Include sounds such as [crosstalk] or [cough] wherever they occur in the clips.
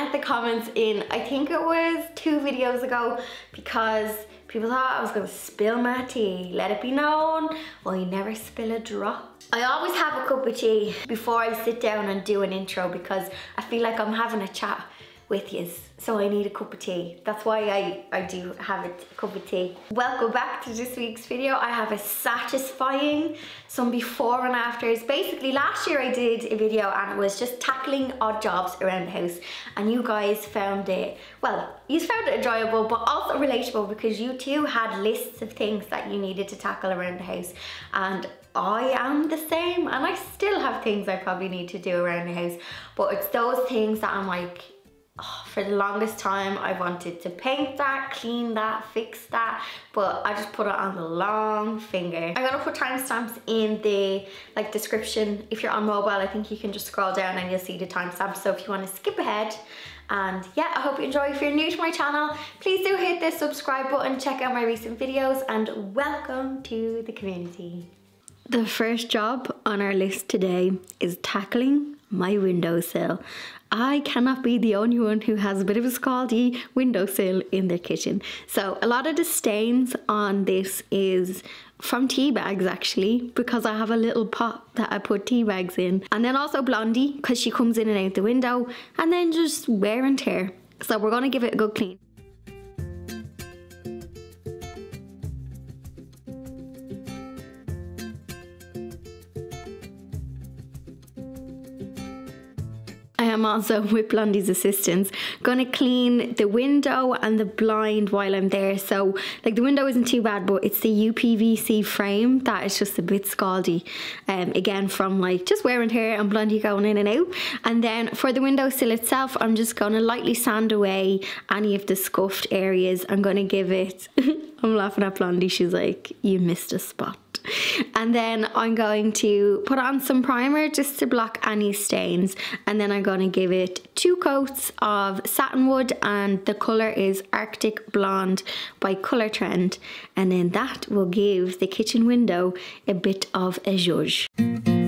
at the comments in, I think it was two videos ago, because people thought I was gonna spill my tea. Let it be known, or I never spill a drop. I always have a cup of tea before I sit down and do an intro because I feel like I'm having a chat with you. So I need a cup of tea. That's why I, I do have a cup of tea. Welcome back to this week's video. I have a satisfying, some before and afters. Basically last year I did a video and it was just tackling odd jobs around the house and you guys found it, well, you found it enjoyable but also relatable because you too had lists of things that you needed to tackle around the house and I am the same and I still have things I probably need to do around the house but it's those things that I'm like oh, for the longest time I wanted to paint that, clean that, fix that, but I just put it on the long finger. I'm gonna put timestamps in the like description. If you're on mobile, I think you can just scroll down and you'll see the timestamps. So if you wanna skip ahead, and yeah, I hope you enjoy. If you're new to my channel, please do hit the subscribe button, check out my recent videos, and welcome to the community. The first job on our list today is tackling my windowsill. I cannot be the only one who has a bit of a scaldy windowsill in their kitchen. So a lot of the stains on this is from tea bags actually because I have a little pot that I put tea bags in and then also Blondie because she comes in and out the window and then just wear and tear. So we're going to give it a good clean. Am also [laughs] with Blondie's assistance gonna clean the window and the blind while I'm there. So like the window isn't too bad but it's the UPVC frame that is just a bit scaldy. Um, again from like just wearing hair and Blondie going in and out. And then for the windowsill itself I'm just gonna lightly sand away any of the scuffed areas. I'm gonna give it [laughs] I'm laughing at Blondie. She's like you missed a spot [laughs] and then I'm going to put on some primer just to block any stains and then I'm going to give it two coats of satin wood and the colour is Arctic Blonde by Colourtrend and then that will give the kitchen window a bit of a zhuzh.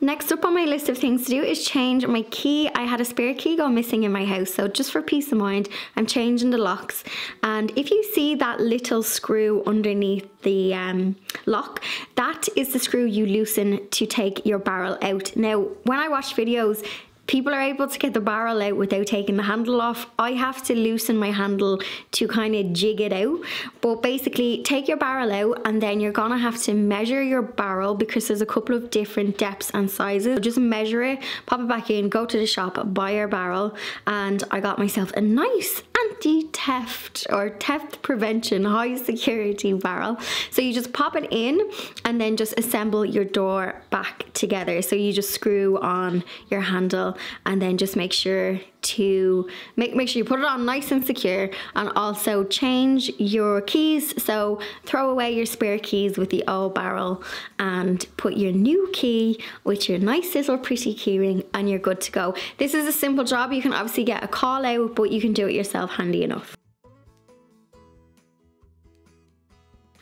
Next up on my list of things to do is change my key. I had a spare key go missing in my house, so just for peace of mind, I'm changing the locks. And if you see that little screw underneath the um, lock, that is the screw you loosen to take your barrel out. Now, when I watch videos, people are able to get the barrel out without taking the handle off. I have to loosen my handle to kind of jig it out. But basically, take your barrel out and then you're gonna have to measure your barrel because there's a couple of different depths and sizes. So just measure it, pop it back in, go to the shop, buy your barrel, and I got myself a nice anti-theft or theft prevention [laughs] high security barrel. So you just pop it in and then just assemble your door back together. So you just screw on your handle and then just make sure to make, make sure you put it on nice and secure and also change your keys. So throw away your spare keys with the old barrel and put your new key with your nice little pretty keyring and you're good to go. This is a simple job. You can obviously get a call out, but you can do it yourself handy enough.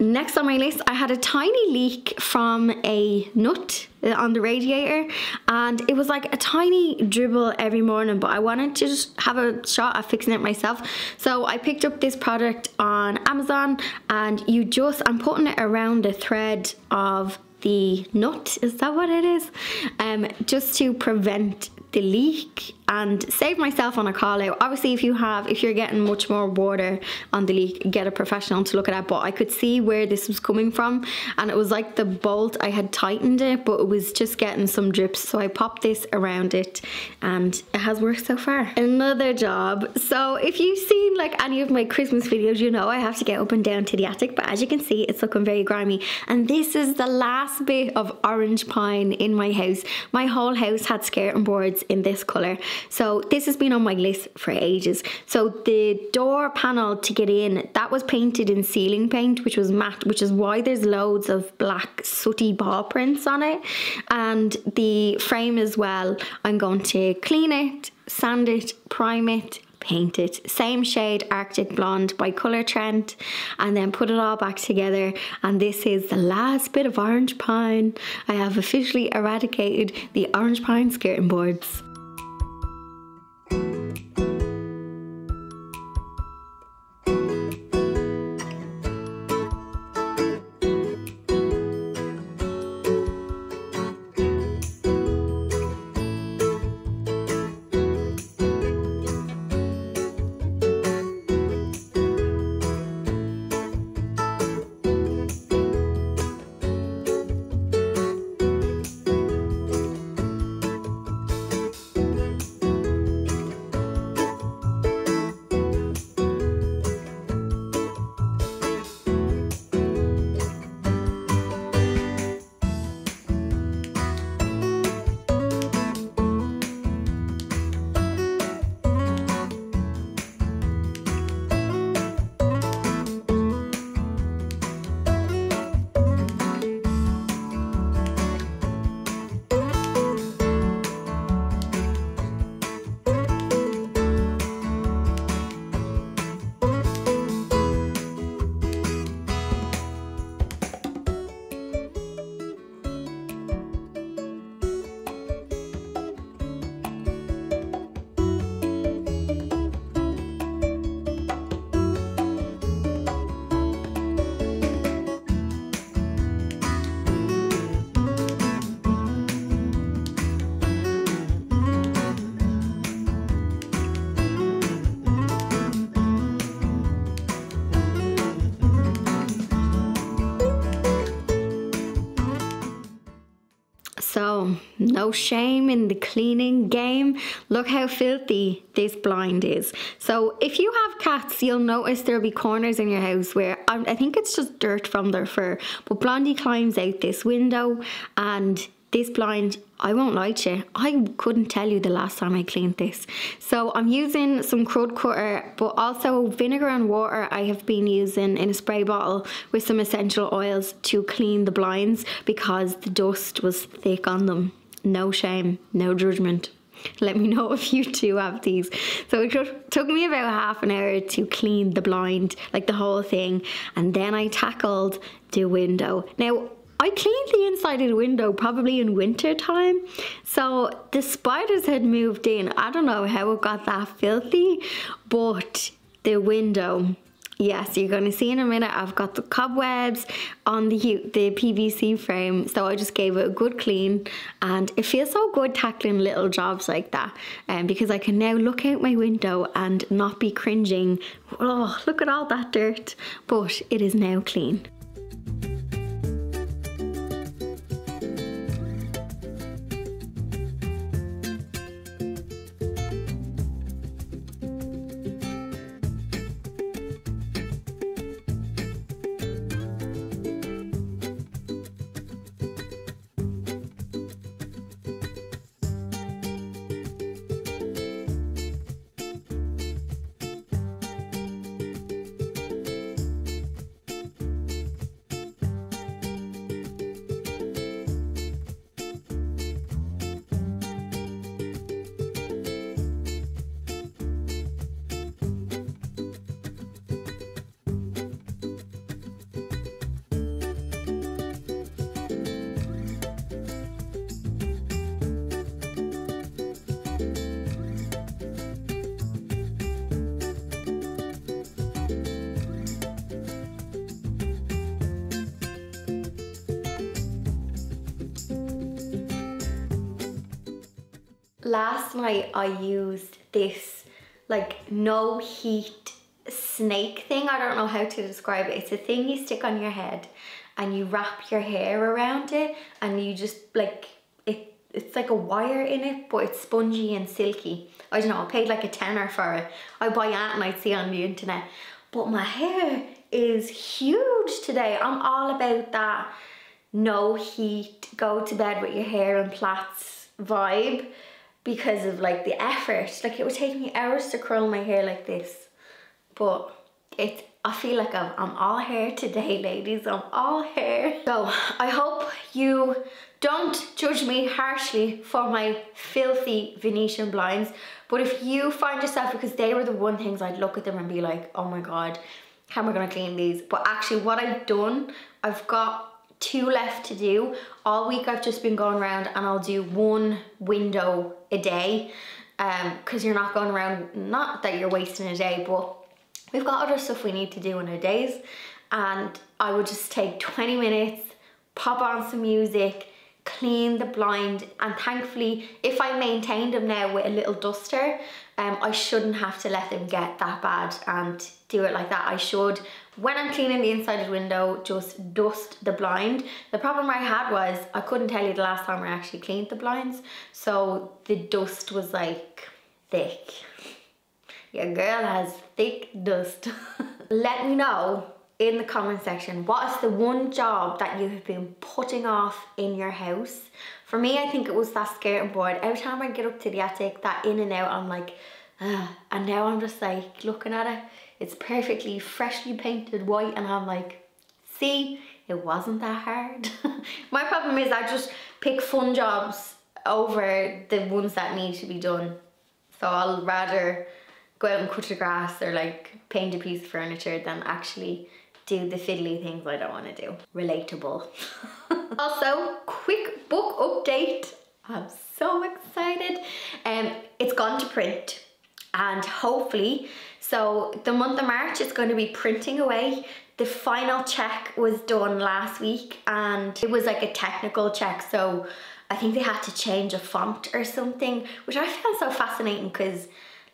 Next on my list, I had a tiny leak from a nut on the radiator and it was like a tiny dribble every morning but I wanted to just have a shot at fixing it myself. So I picked up this product on Amazon and you just I'm putting it around the thread of the nut. Is that what it is? Um just to prevent the leak and save myself on a call out. Obviously, if you have, if you're getting much more water on the leak, get a professional to look at that. But I could see where this was coming from and it was like the bolt, I had tightened it, but it was just getting some drips. So I popped this around it and it has worked so far. Another job. So if you've seen like any of my Christmas videos, you know I have to get up and down to the attic. But as you can see, it's looking very grimy. And this is the last bit of orange pine in my house. My whole house had skirting boards in this colour. So this has been on my list for ages. So the door panel to get in, that was painted in ceiling paint, which was matte, which is why there's loads of black sooty paw prints on it. And the frame as well, I'm going to clean it, sand it, prime it, paint it. Same shade Arctic Blonde by Colourtrend and then put it all back together and this is the last bit of orange pine. I have officially eradicated the orange pine skirting boards. No shame in the cleaning game. Look how filthy this blind is. So, if you have cats, you'll notice there'll be corners in your house where um, I think it's just dirt from their fur. But Blondie climbs out this window and this blind, I won't lie to you, I couldn't tell you the last time I cleaned this. So I'm using some crud cutter, but also vinegar and water I have been using in a spray bottle with some essential oils to clean the blinds because the dust was thick on them. No shame, no judgment. Let me know [laughs] if you too have these. So it took me about half an hour to clean the blind, like the whole thing, and then I tackled the window. Now, I cleaned the inside of the window probably in winter time. So the spiders had moved in. I don't know how it got that filthy, but the window Yes, you're going to see in a minute. I've got the cobwebs on the the PVC frame, so I just gave it a good clean, and it feels so good tackling little jobs like that. Um, because I can now look out my window and not be cringing. Oh, look at all that dirt! But it is now clean. Last night I used this like no heat snake thing. I don't know how to describe it. It's a thing you stick on your head and you wrap your hair around it and you just like it it's like a wire in it but it's spongy and silky. I don't know, I paid like a tenner for it. I buy it and I see on the internet. But my hair is huge today. I'm all about that no heat, go to bed with your hair in plaits vibe because of like the effort. Like it would take me hours to curl my hair like this. But it, I feel like I'm, I'm all hair today, [laughs] ladies. I'm all hair. So I hope you don't judge me harshly for my filthy Venetian blinds. But if you find yourself, because they were the one things I'd look at them and be like, oh my God, how am I gonna clean these? But actually what I've done, I've got two left to do. All week I've just been going around and I'll do one window a day because um, you're not going around, not that you're wasting a day, but we've got other stuff we need to do in our days and I would just take 20 minutes, pop on some music, clean the blind and thankfully if I maintained them now with a little duster um, I shouldn't have to let them get that bad and do it like that. I should, when I'm cleaning the inside of the window, just dust the blind. The problem I had was I couldn't tell you the last time I actually cleaned the blinds. So the dust was like thick. Your girl has thick dust. [laughs] let me know in the comment section what is the one job that you have been putting off in your house? For me I think it was that skirting board. Every time I get up to the attic that in and out I'm like Ugh. and now I'm just like looking at it. It's perfectly freshly painted white and I'm like see it wasn't that hard. [laughs] My problem is I just pick fun jobs over the ones that need to be done. So I'll rather go out and cut the grass or like paint a piece of furniture than actually do the fiddly things I don't want to do. Relatable. [laughs] also, quick book update. I'm so excited. Um, it's gone to print and hopefully, so the month of March is going to be printing away. The final check was done last week and it was like a technical check. So I think they had to change a font or something, which I found so fascinating because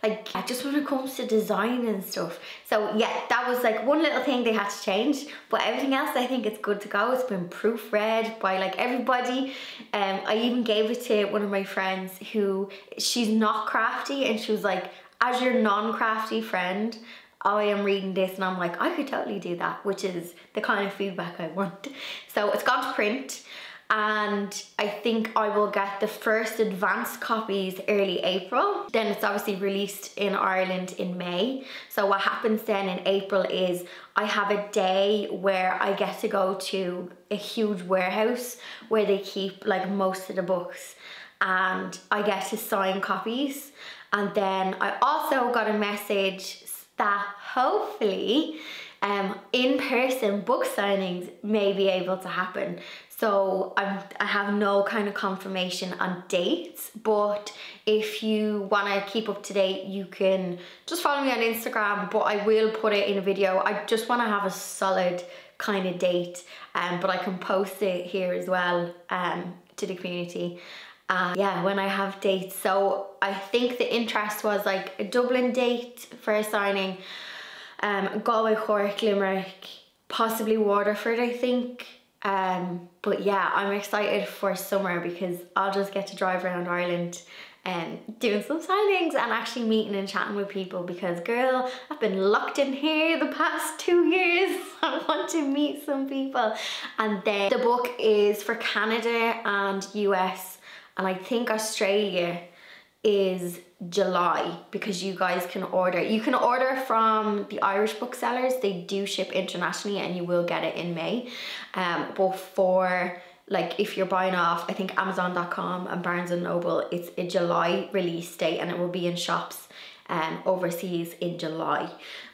like just when it comes to design and stuff. So yeah, that was like one little thing they had to change, but everything else I think it's good to go. It's been proofread by like everybody. Um, I even gave it to one of my friends who she's not crafty and she was like, as your non-crafty friend, I am reading this and I'm like, I could totally do that, which is the kind of feedback I want. So it's gone to print and I think I will get the first advanced copies early April. Then it's obviously released in Ireland in May. So what happens then in April is I have a day where I get to go to a huge warehouse where they keep like most of the books and I get to sign copies. And then I also got a message that hopefully um, in-person book signings may be able to happen. So I'm, I have no kind of confirmation on dates, but if you want to keep up to date, you can just follow me on Instagram, but I will put it in a video. I just want to have a solid kind of date, um, but I can post it here as well um, to the community. Uh, yeah, when I have dates. So I think the interest was like a Dublin date for a signing, um, Galway, Cork, Limerick, possibly Waterford, I think. Um, but yeah, I'm excited for summer because I'll just get to drive around Ireland and doing some signings and actually meeting and chatting with people because girl, I've been locked in here the past two years. [laughs] I want to meet some people. And then the book is for Canada and US and I think Australia is July because you guys can order. You can order from the Irish booksellers. They do ship internationally and you will get it in May. Um, but for like if you're buying off, I think Amazon.com and Barnes & Noble, it's a July release date and it will be in shops um, overseas in July.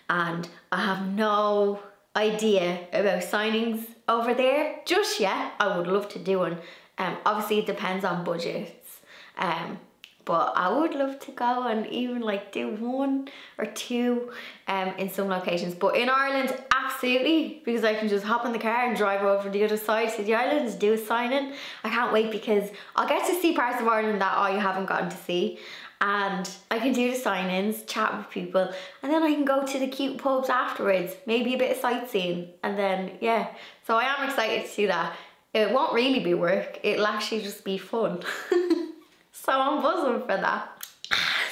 And I have no idea about signings over there just yet. I would love to do one. Um, obviously it depends on budgets. Um, but I would love to go and even like do one or two um, in some locations. But in Ireland, absolutely, because I can just hop in the car and drive over the other side to the island islands, do a signing. I can't wait because I'll get to see parts of Ireland that I haven't gotten to see. And I can do the sign-ins, chat with people, and then I can go to the cute pubs afterwards, maybe a bit of sightseeing, and then, yeah. So I am excited to do that. It won't really be work, it'll actually just be fun. [laughs] so I'm buzzing for that.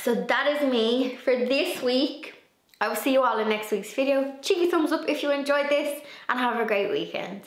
So that is me for this week. I will see you all in next week's video. Cheeky thumbs up if you enjoyed this and have a great weekend.